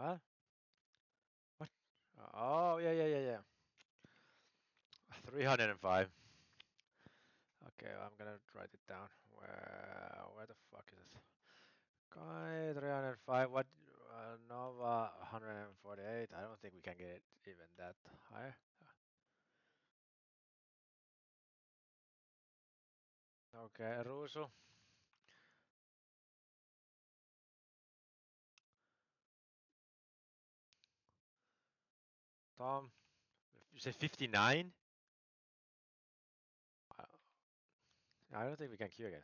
What? What? Oh, yeah, yeah, yeah, yeah. 305. Okay, I'm gonna write it down. Where, where the fuck is this? Guy 305. What? Uh, Nova 148. I don't think we can get it even that high. Okay, Ruusu. Tom, you say 59? I I don't think we can queue again.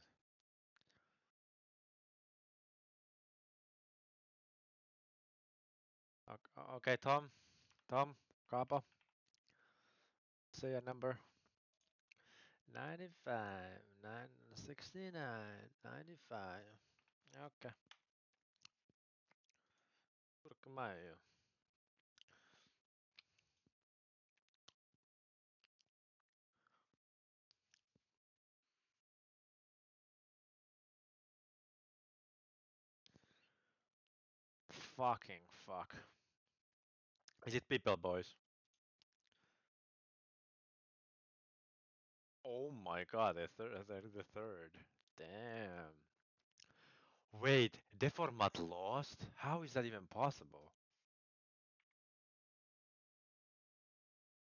Ok- Okay, Tom, Tom, Kaapo. Say a number. 95, 9, 69, 95. Okay. Turkmaio. Fucking fuck. Is it people, boys? Oh my god, the third, uh, the third. Damn. Wait, the format lost? How is that even possible?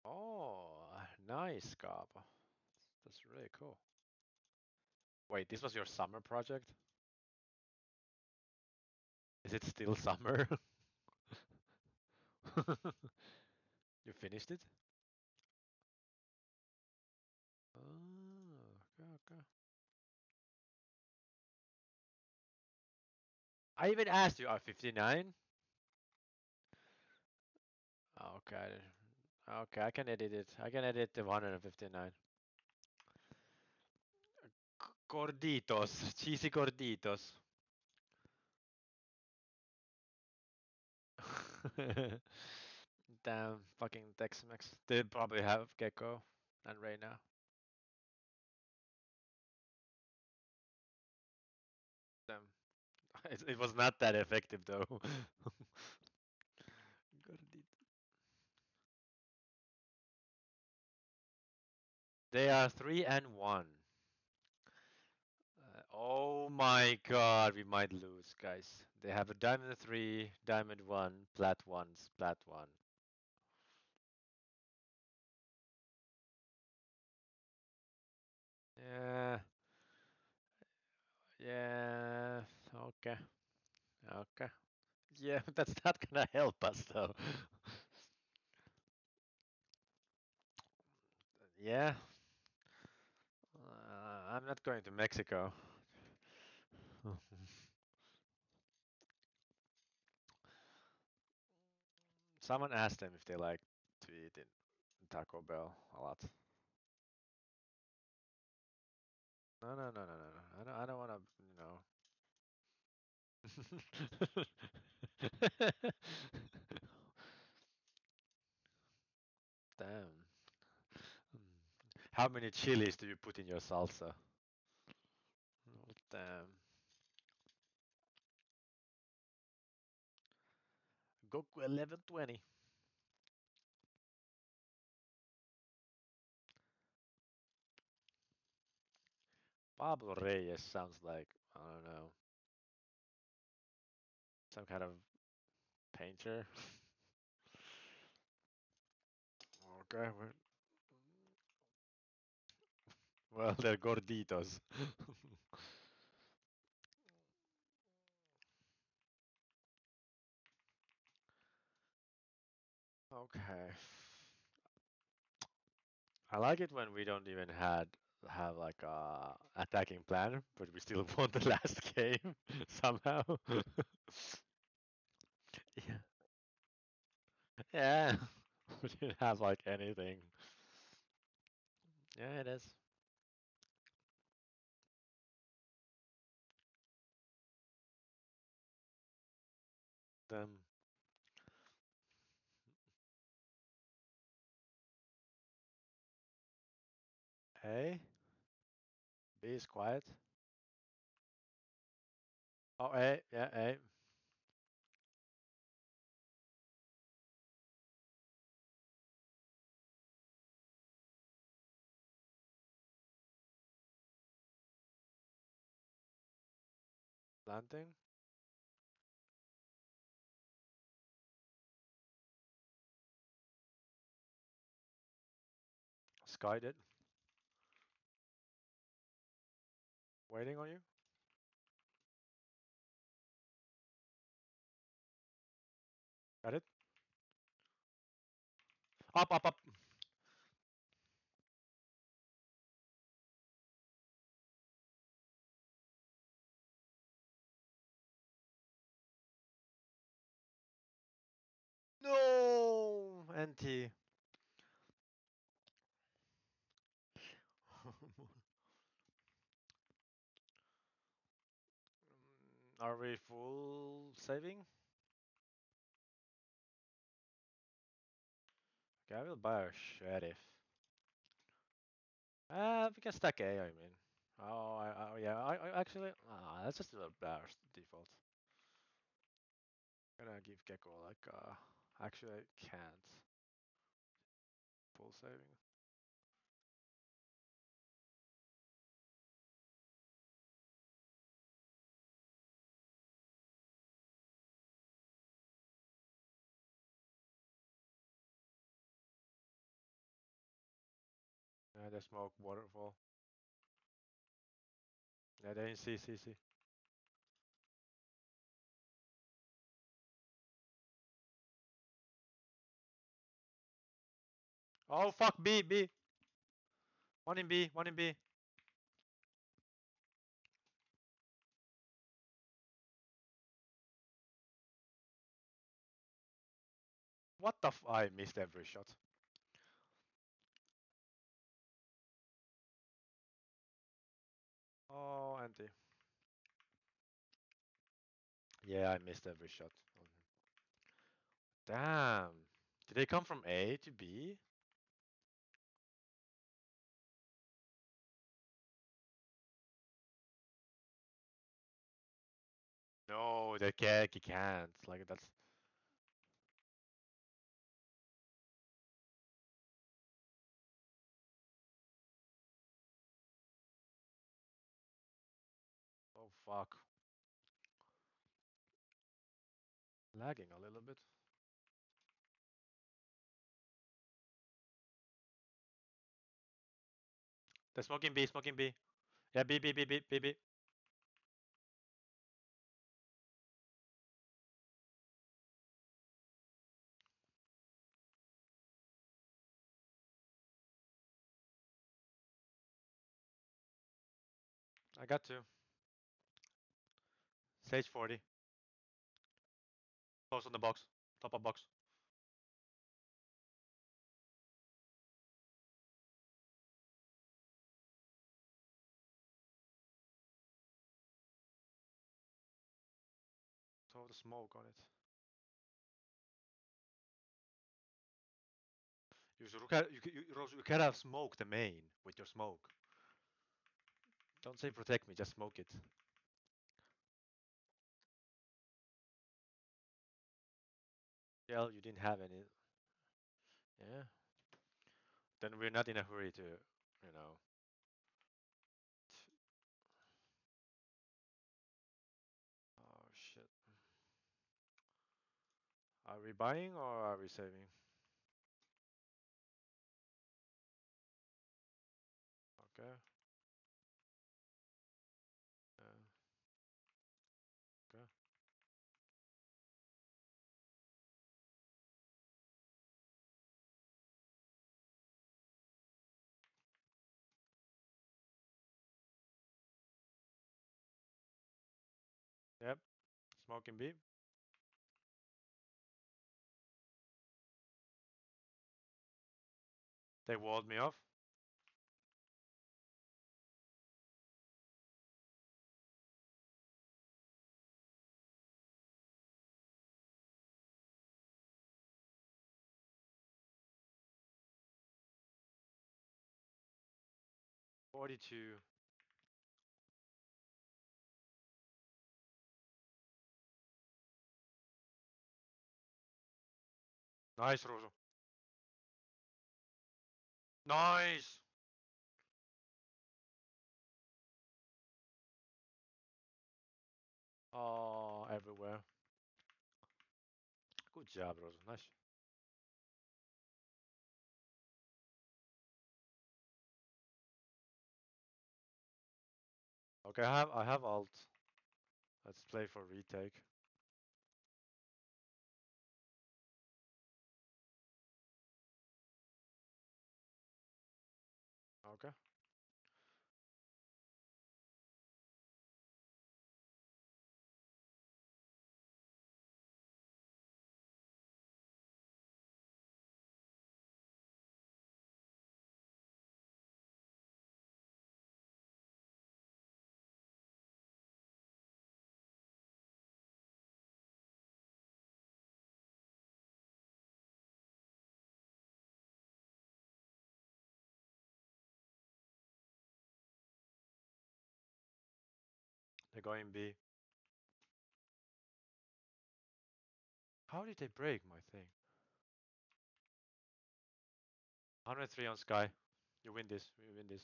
Oh, nice, Kaapo. That's really cool. Wait, this was your summer project? Is it still summer? you finished it? Oh, okay, okay. I even asked you, are 59? Okay. Okay, I can edit it. I can edit the 159. C- Gorditos, cheesy gorditos. Damn, fucking Tex-Mex. They probably have Gekko and Reyna. Damn. It, it was not that effective though. They are three and one. Oh my god, we might lose, guys. They have a diamond three, diamond one, plat one, plat one. Yeah. Yeah. Okay. Okay. Yeah, that's not gonna help us though. yeah. Uh, I'm not going to Mexico. Someone asked them if they like to eat in Taco Bell a lot. No, no, no, no, no. no. I don't. I don't want to. You know. Damn. How many chilies do you put in your salsa? Oh, damn. Goku 1120. Pablo Reyes sounds like, I don't know, some kind of painter. okay. Well, well, they're gorditos. okay. I like it when we don't even had have like a attacking plan, but we still won the last game somehow. yeah. Yeah. we didn't have like anything. Yeah, it is. Them. A. B is quiet. Oh, A, yeah, A. Planting. Skye did. Waiting on you. Got it. Up, up, up. No, NT. Are we full saving? Okay, I will buy a sheriff. Uh, we can stack A, I mean. Oh, I, I, yeah, I, I actually, ah, let's just do a burst default. Gonna give Gekko like, uh, actually I can't. Full saving. They smoke waterfall. Yeah, they in C, C, C. Oh fuck, B, B. One in B, one in B. What the f- I missed every shot. Oh, anti. Yeah, I missed every shot. Damn. Did they come from A to B? No, they can't. He can't. Like that's. Fuck. Lagging a little bit. They're smoking B, smoking B. Yeah, B, B, B, B, B, B. I got two. Sage 40. Close on the box. Top of box. Throw the smoke on it. You look you, you, you can have smoke the main with your smoke. Don't say protect me, just smoke it. Yeah, you didn't have any. Yeah. Then we're not in a hurry to, you know. Oh shit. Are we buying or are we saving? Smoking B. They walled me off. Forty-two. Nice, Roso. Nice. Oh, everywhere. Good job, Rosu. Nice. Okay, I have I have alt. Let's play for retake. They're going B. How did they break my thing? 103 on Skye. You win this. You win this.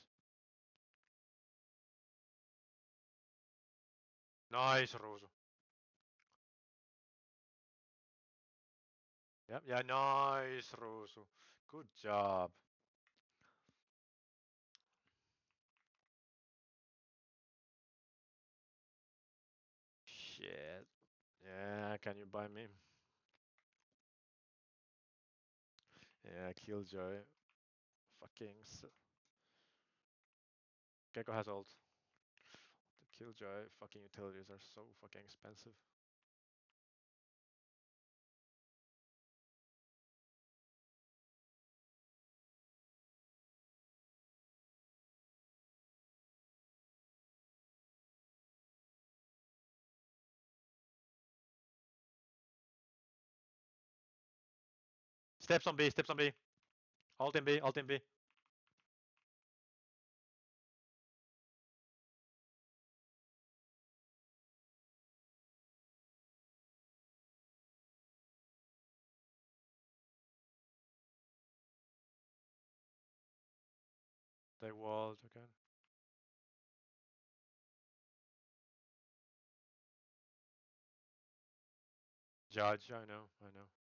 Nice, Rosu. Yep, yeah, nice, Rosu. Good job. Shit. Yeah, can you buy me? Yeah, Killjoy. Fucking. S Gekko has ult. The Killjoy fucking utilities are so fucking expensive. Steps on B, steps on B. Alt in B, alt in B. They walled again. Judge, I know, I know.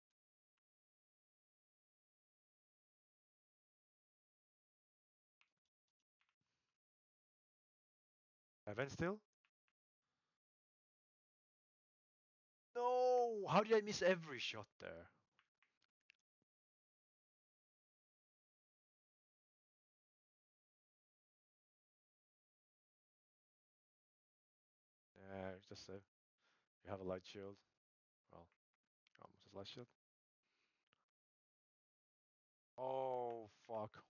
Evan still? No! How did I miss every shot there? Yeah, just a, you have a light shield. Well, almost as light shield. Oh, fuck.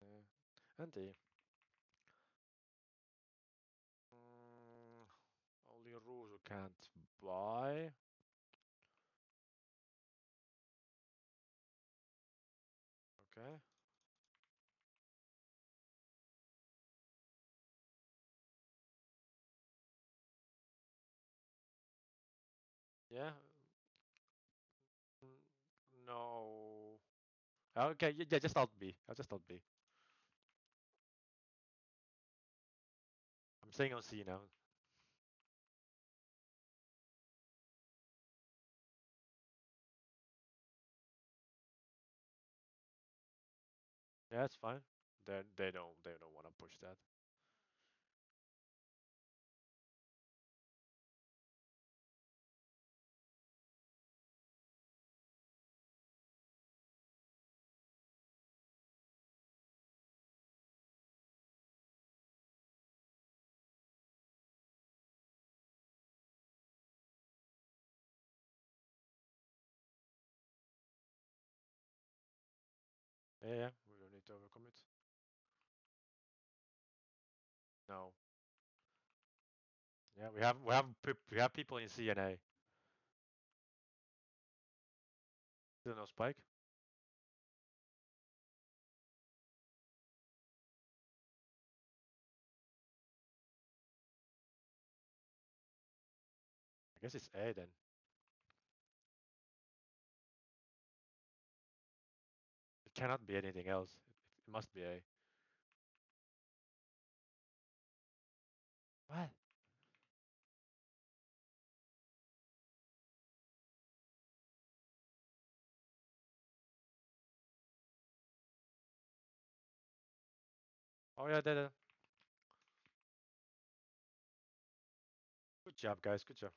Yeah. And D. Mm, only Rusu can't buy. Okay. Yeah. No. Oh, okay, yeah, just alt B. I'll just alt B. I'm staying on C now. Yeah, it's fine. They they don't they don't want to push that. To overcommit. No. Yeah, we have we have we have people in CNA. Still no spike. I guess it's A then. It cannot be anything else. It must be A. What? Oh yeah, there. Uh good job, guys. Good job.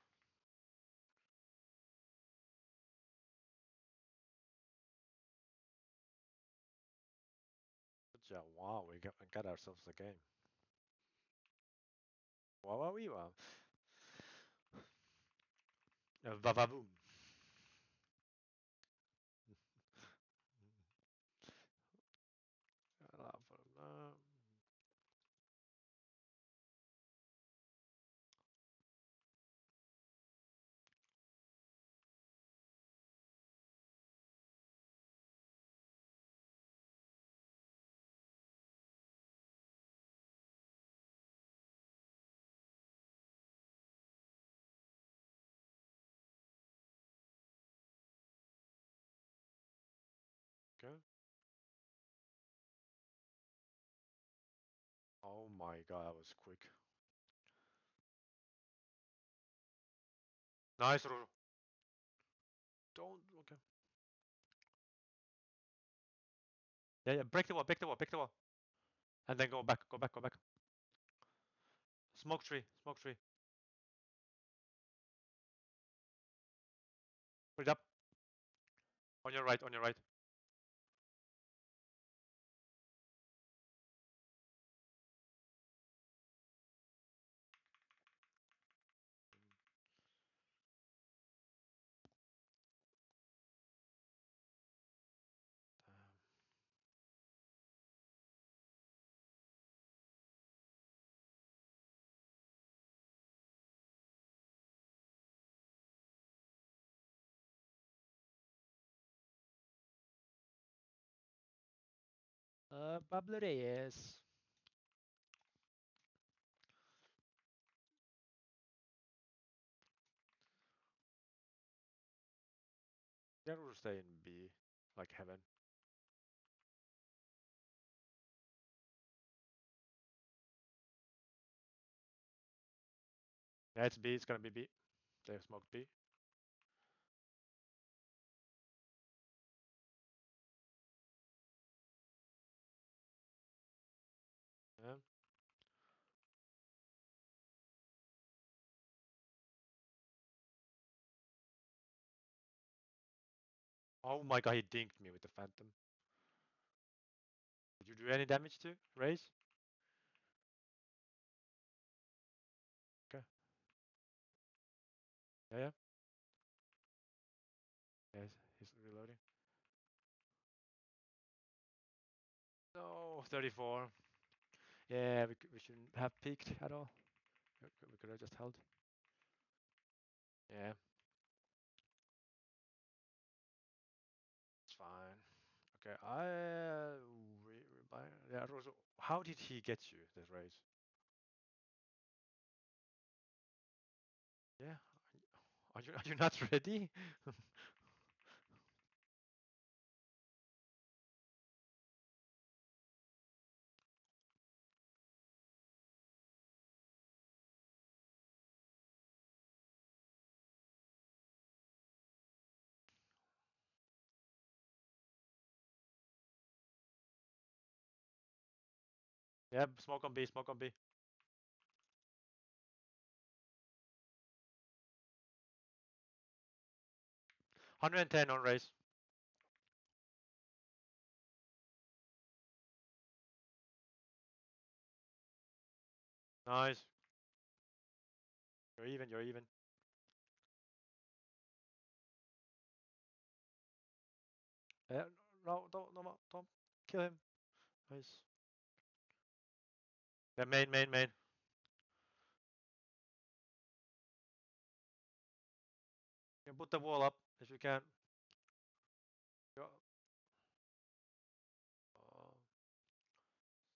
Wow, we got, got ourselves a game. Wow, wow, wow. Uh, Vavaboom. My god, that was quick. Nice, Roro. Don't, okay. Yeah, yeah, break the wall, break the wall, break the wall. And then go back, go back, go back. Smoke tree, smoke tree. Put it up. On your right, on your right. Uh, Pablo Reyes. Yeah, we'll stay in B, like heaven. It's B, it's gonna be B. They smoked B. Oh my god, he dinked me with the phantom. Did you do any damage to Raze? Okay. Yeah, yeah. Yes, he's reloading. No, 34. Yeah, we, we shouldn't have peeked at all. We could have just held. Yeah. Okay, I yeah, Rosa, how did he get you this race? Yeah, are you are you not ready? yeah, smoke on B, smoke on B. Hundred and ten on Raze. Nice. You're even. You're even. Yeah, no, don't, no, don't kill him. Nice. Yeah, main, main, main. You can put the wall up if you can. Yeah. Oh,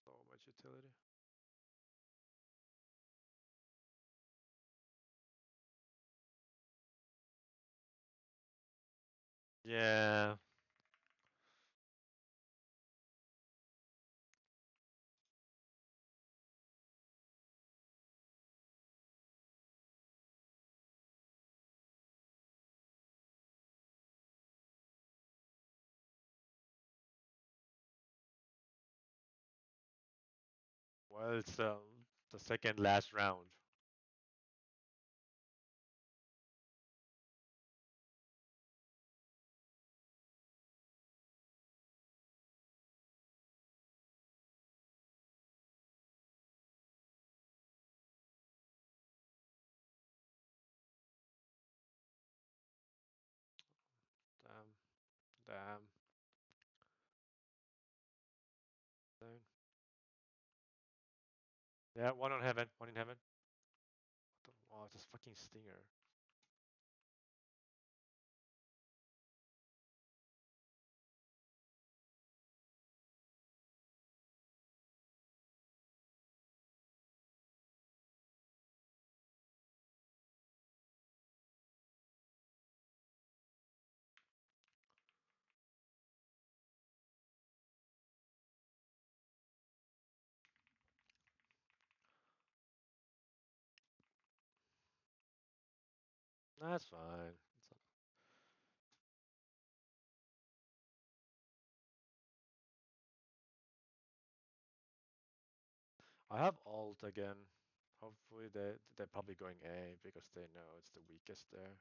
so much utility. Yeah. It's uh, the second last round. Damn. Damn. Yeah, one on heaven. One in heaven. Oh, it's a fucking stinger. That's fine. I have alt again. Hopefully they they're probably going A because they know it's the weakest there.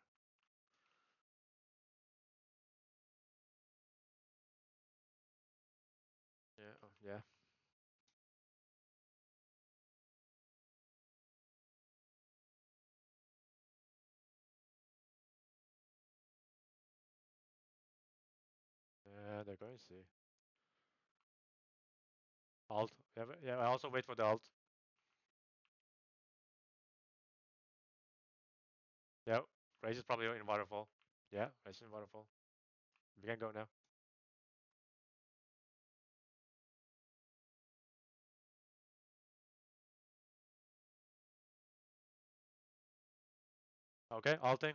Yeah, oh, yeah. They're going C. Alt. Yeah. I also wait for the alt. Yeah, Raze is probably in waterfall. Yeah, Raze is in waterfall. We can go now. Okay, alting.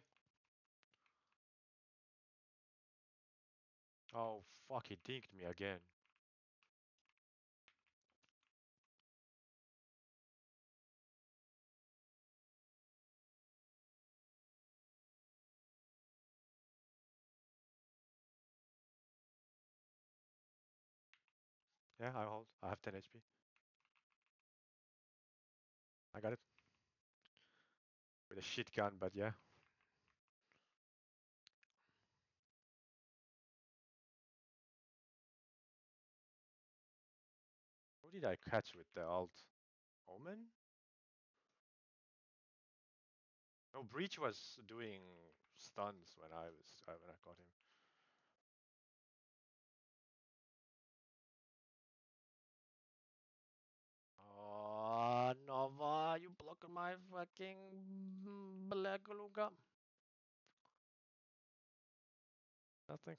Oh fuck, he dinked me again. Yeah, I hold. I have 10 HP. I got it. With a shit gun, but yeah. Who did I catch with the alt? Omen? No, Breach was doing stuns when I was uh, when I got him. Oh, Nova, you blocked my fucking Blagaluga. Nothing.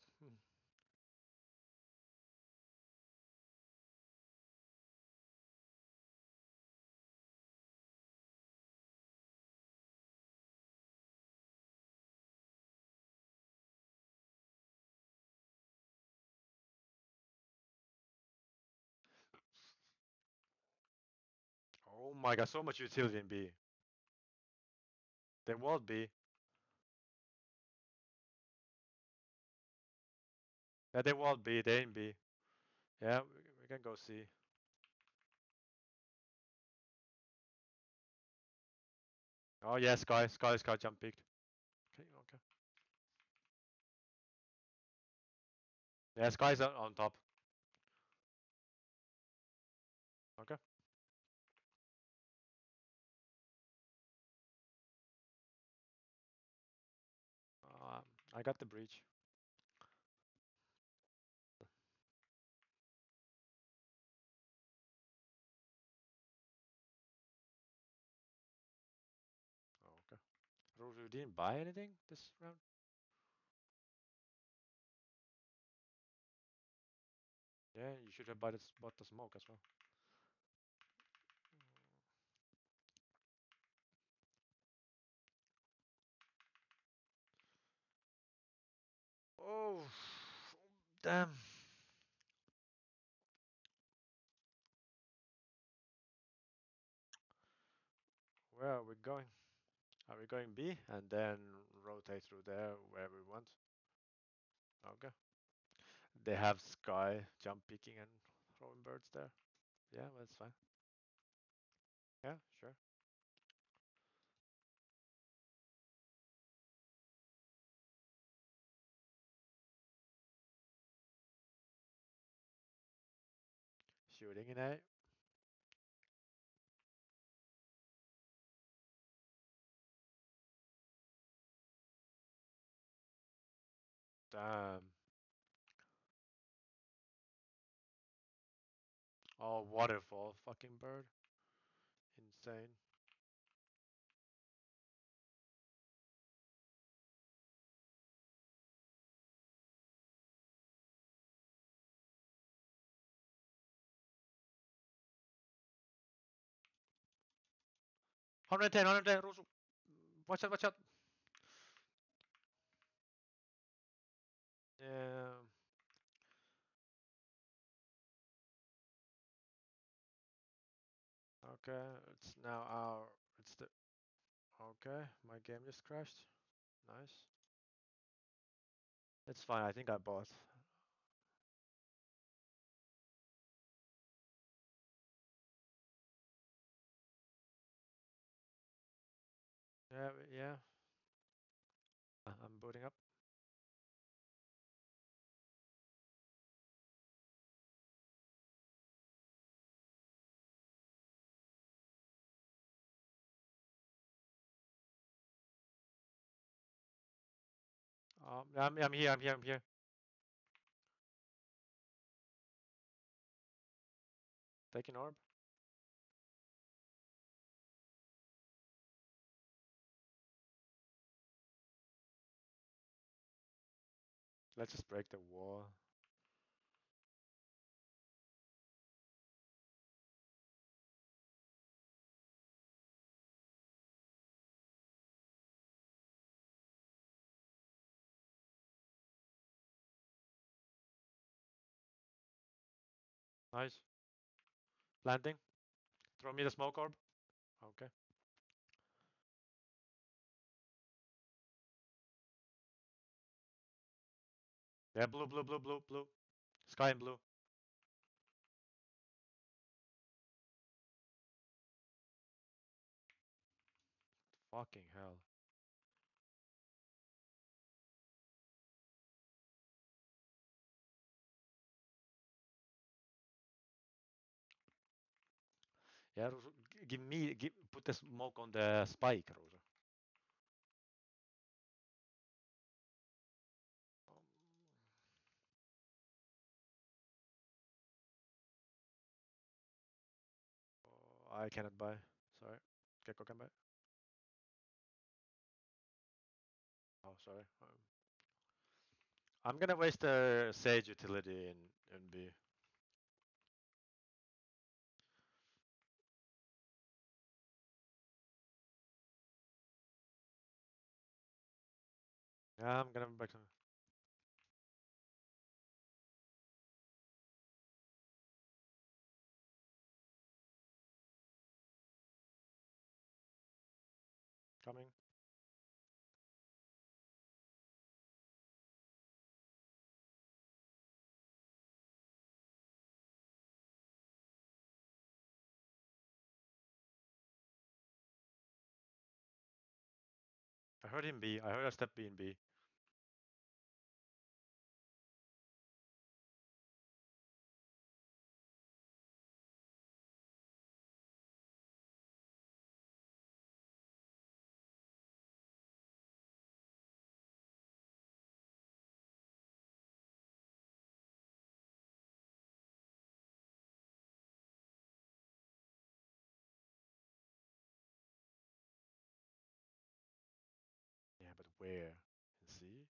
Oh my god, so much utility in B. There will be. Yeah, there will be. They in B. Yeah, we, we can go C. Oh yeah, Skye, Skye, Skye jump peaked. Okay, okay. Yeah, Skye's on top. I got the breach. Oh, okay. You didn't buy anything this round? Yeah, you should have bought the smoke as well. Oh, damn. Where are we going? Uh, are we going B and then rotate through there where we want? Okay. They have Skye jump picking and throwing birds there. Yeah, that's fine. Yeah, sure. Shooting in A. Damn. Oh, waterfall, fucking bird. Insane. Hundred ten, hundred ten, Rusu. Watch out, watch out. Yeah. Okay, it's now our. It's the. Okay, my game just crashed. Nice. It's fine. I think I bought. Yeah, yeah. Uh, I'm booting up. Um, I'm, I'm here. I'm here. I'm here. Taking orb. Let's just break the wall. Nice. Landing. Throw me the smoke orb. Okay. Yeah, blue, blue, blue, blue, blue. Skye and blue. Fucking hell. Yeah, give me, give, put the smoke on the spike, Rusu. I cannot buy. Sorry. Gekko can buy. Oh, sorry. Um, I'm gonna waste the Sage utility in, in B. Yeah, I'm gonna back to. I heard him B. I heard a step B in B. where? In C?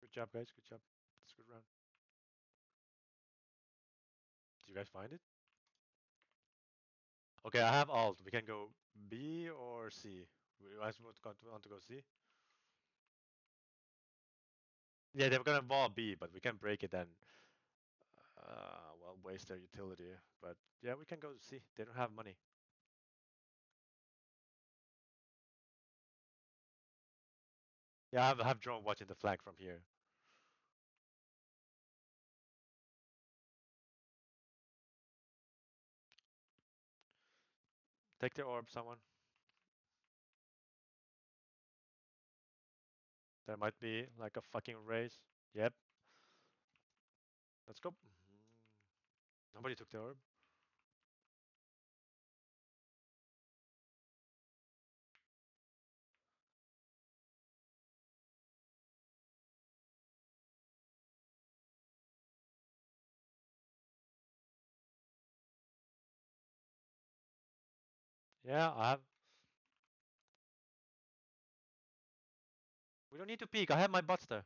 Good job, guys. Good job. That's a good round. Did you guys find it? Okay, I have alt. We can go B or C. You guys want to go C? Yeah, they're gonna wall B, but we can break it and uh, well, waste their utility. But yeah, we can go see. They don't have money. Yeah, I have, I have drone watching the flag from here. Take the orb, someone. There might be like a fucking race. Yep. Let's go. Mm-hmm. Nobody took the orb. Yeah, I have. We don't need to peek. I have my bots there.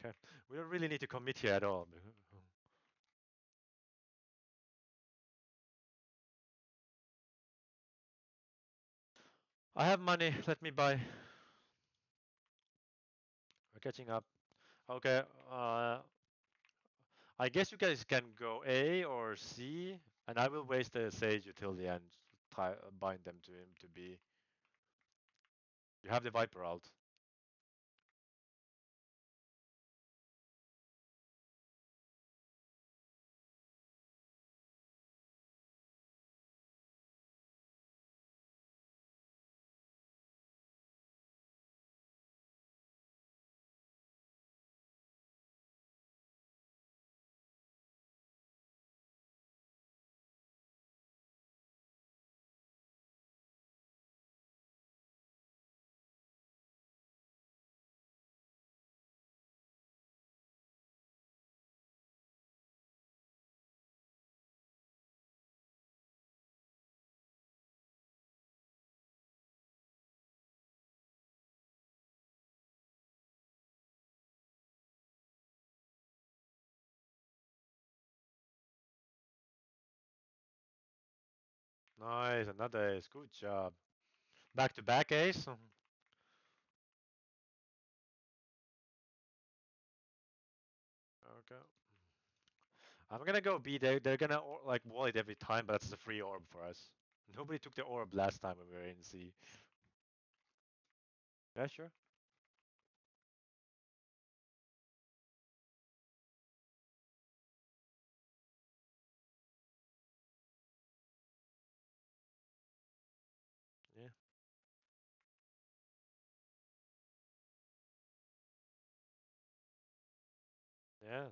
Okay. We don't really need to commit here at all. I have money. Let me buy. We're catching up. Okay. Uh, I guess you guys can go A or C, and I will waste the Sage until the end. Tie, bind them to him to be. You have the Viper out. Nice, another ace. Good job. Back to back ace. Mm-hmm. Okay. I'm gonna go B. They they're gonna like wall it every time, but that's a free orb for us. Nobody took the orb last time when we were in C. Yeah, sure. Yeah.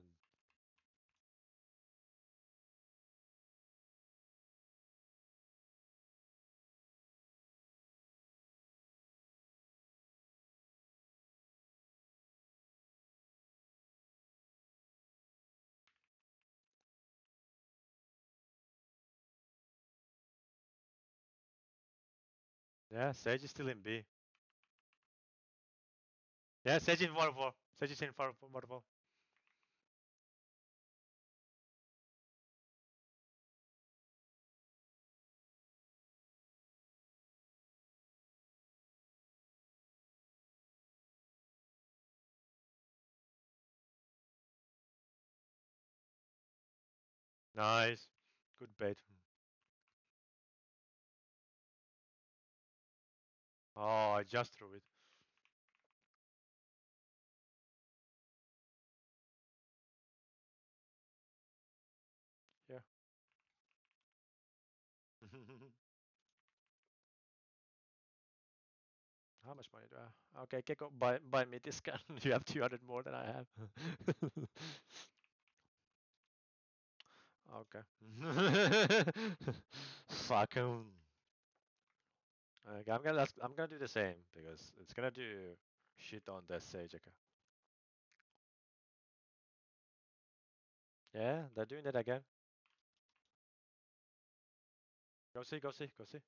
Yeah, Sage is still in B. Yeah, Sage in waterfall. Sage is in waterfall. Nice. Good bait. Oh, I just threw it. Yeah. How much money do I have? Okay, Keko, buy, buy me this gun. you have 200 more than I have. Ah, okay. Fuck him. Okay, I'm gonna I'm gonna do the same because it's gonna do shit on the Sage. Okay. Yeah, they're doing it again. Go see, go see, go see.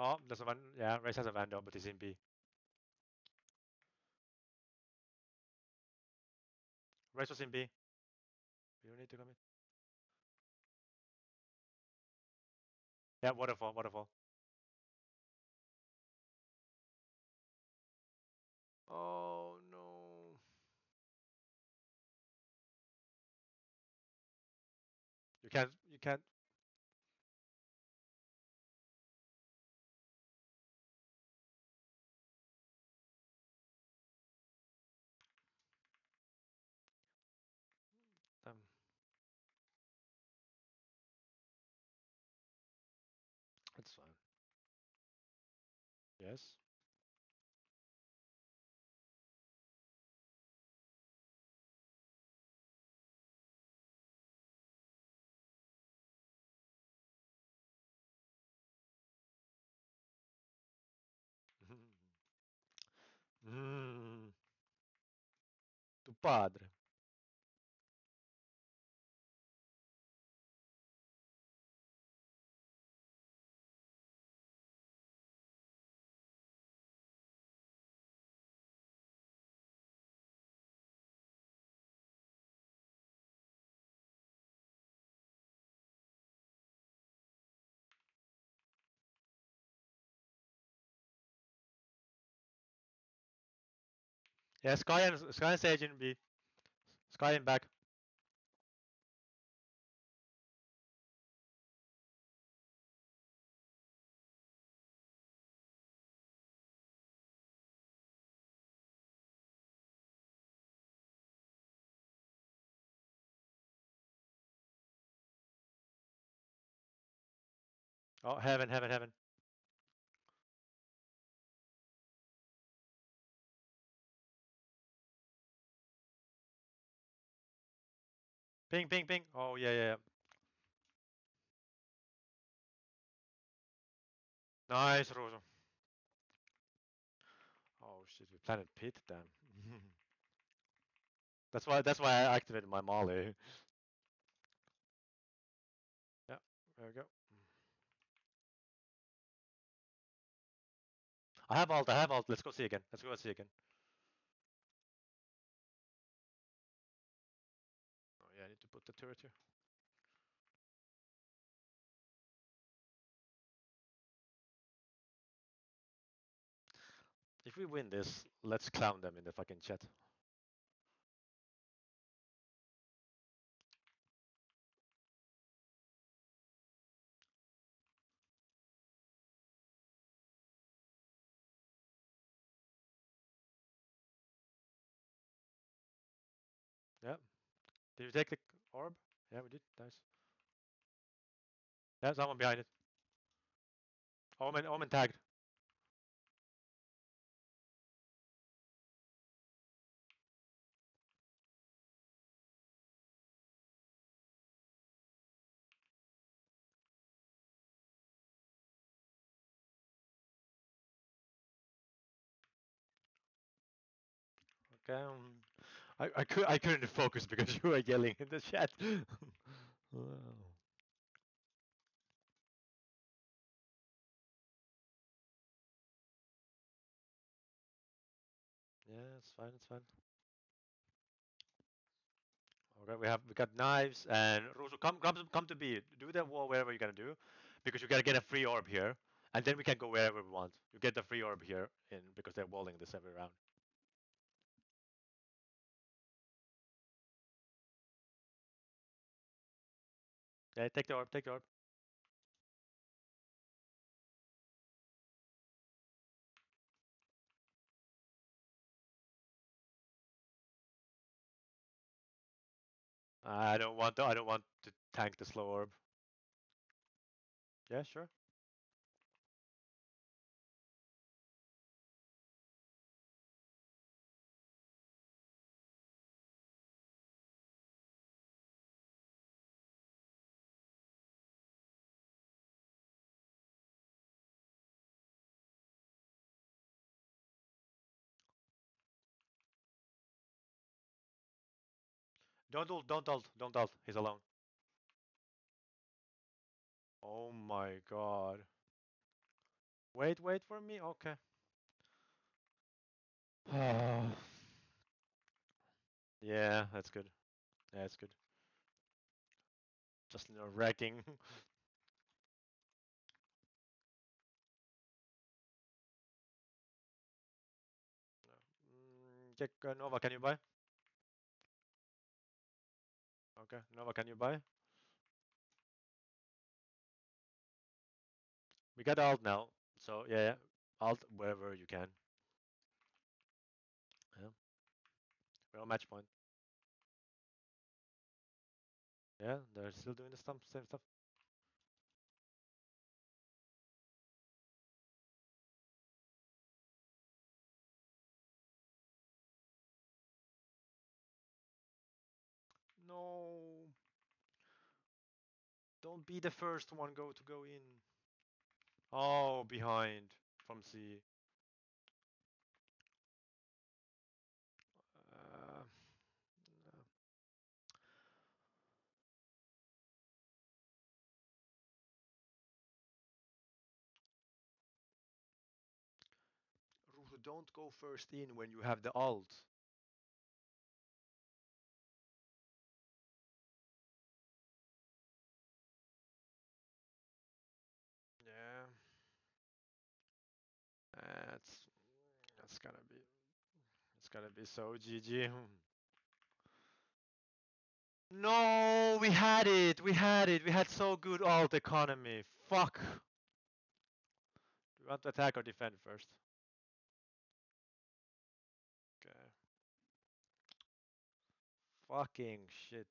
Oh, there's a van. Yeah, Raze has a Vandal, but he's in B. Raze was in B. You don't need to come in. Yeah, waterfall, waterfall. Oh no. You can't. Yes. Mm. Tu padre. Yeah, Skye and Skye and Sage in B. Skye in back. Oh, heaven, heaven, heaven. Ping, ping, ping. Oh yeah, yeah. yeah. Nice, Ruusu. Oh shit, we planted pit. Damn. that's why. That's why I activated my molly. Yeah, there we go. I have alt. I have alt. Let's go see again. Let's go see again. Turret here. If we win this, let's clown them in the fucking chat. Yeah. Did you take the orb? Yeah, we did. Nice. Yeah, someone behind it. Omen, Omen tagged. Okay. Um, I I could I couldn't focus because you were yelling in the chat. wow. Yeah, it's fine. It's fine. Okay, we have we got knives and Rusu, come come come to B. Do the wall wherever you're gonna do, because you gotta get a free orb here, and then we can go wherever we want. You get the free orb here in because they're walling this every round. Yeah, take the orb. Take the orb. I don't want to. I don't want to tank the slow orb. Yeah, sure. Don't ult. Don't ult. Don't ult. He's alone. Oh my god. Wait, wait for me? Okay. yeah, that's good. Yeah, that's good. Just you know, wrecking. mm, check uh, Nova, can you buy? Okay, Nova, can you buy? We got alt now, so yeah, yeah. alt wherever you can. Yeah. We're on match point. Yeah, they're still doing the same stuff. No. Don't be the first one go to go in. Oh, behind from C. Uh, no. Ruhu, don't go first in when you have the alt. Yeah. That's that's gonna be it's gonna be so GG. No, we had it. We had it. We had so good alt economy. Fuck. Do you want to attack or defend first? Okay. Fucking shit.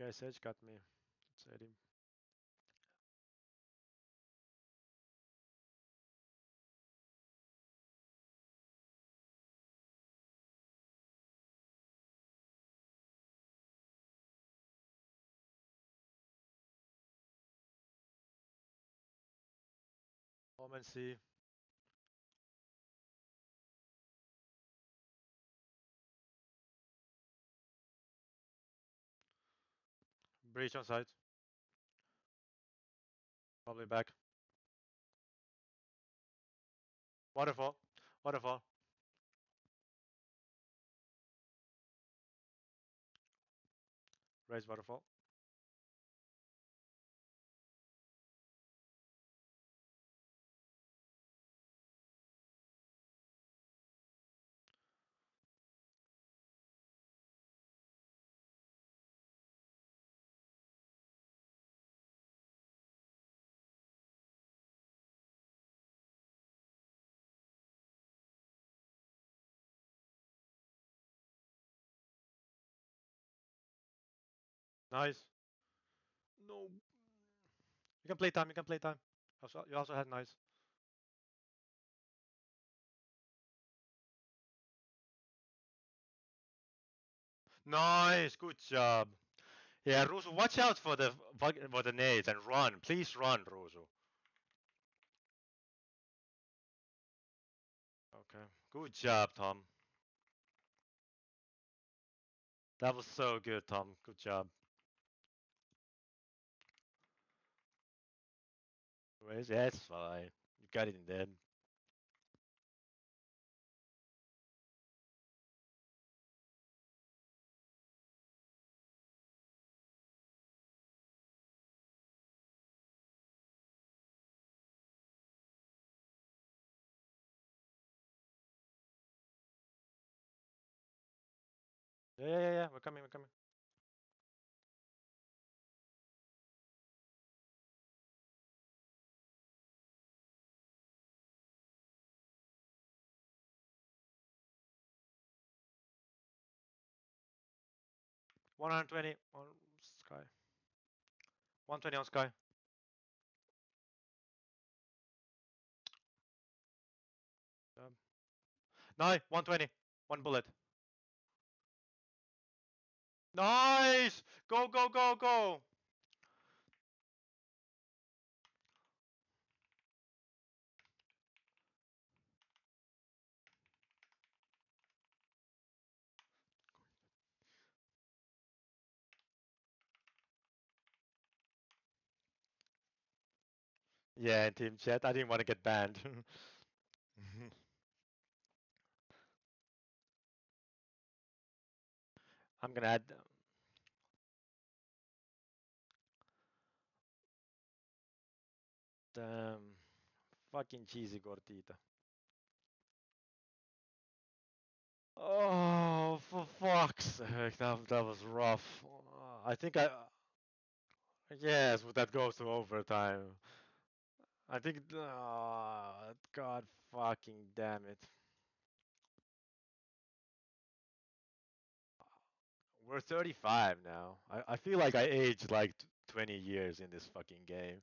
Okay, Sage got me. Let's hit him. Home see. Breach on site. Probably back. Waterfall. Waterfall. Raze waterfall. Nice. No. You can play time. You can play time. Also, you also had nice. Nice. Good job. Yeah, Rusu, watch out for the for the nades and run. Please run, Rusu. Okay. Good job, Tom. That was so good, Tom. Good job. Anyways, yeah, it's fine. You got it in Yeah, yeah, yeah, yeah. We're coming, we're coming. One hundred twenty on Skye. One twenty on Skye. Um, no, one twenty. One bullet. Nice! Go, go, go, go! Yeah, in team chat. I didn't want to get banned. Mm-hmm. I'm gonna add. Damn. Fucking cheesy gordita. Oh, for fuck's sake, that, that was rough. I think I. Yes, but that goes to overtime. I think. Uh, God fucking damn it. We're 35 now. I, I feel like I aged like 20 years in this fucking game.